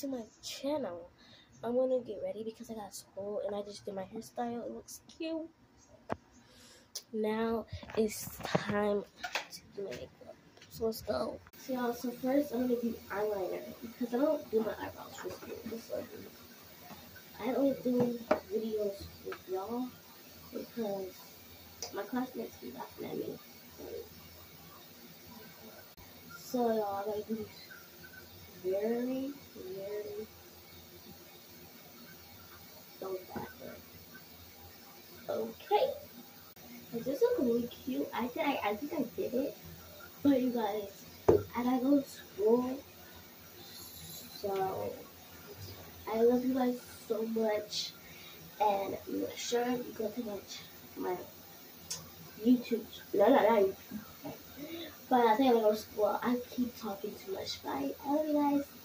to my channel. I'm gonna get ready because I got school and I just did my hairstyle. It looks cute. Now it's time to do my makeup. So let's go. So y'all, so first I'm gonna do eyeliner because I don't do my eyebrows school. Just like I only do videos with y'all because my classmates be laughing at me. So y'all, I gotta do Does this look really cute? I think I, I think I did it. But you guys, I gotta go to school. So I love you guys so much. And make sure you go to my, my YouTube. No, no, YouTube. But I think I'm gonna go to school. I keep talking too much. Bye. I love you guys.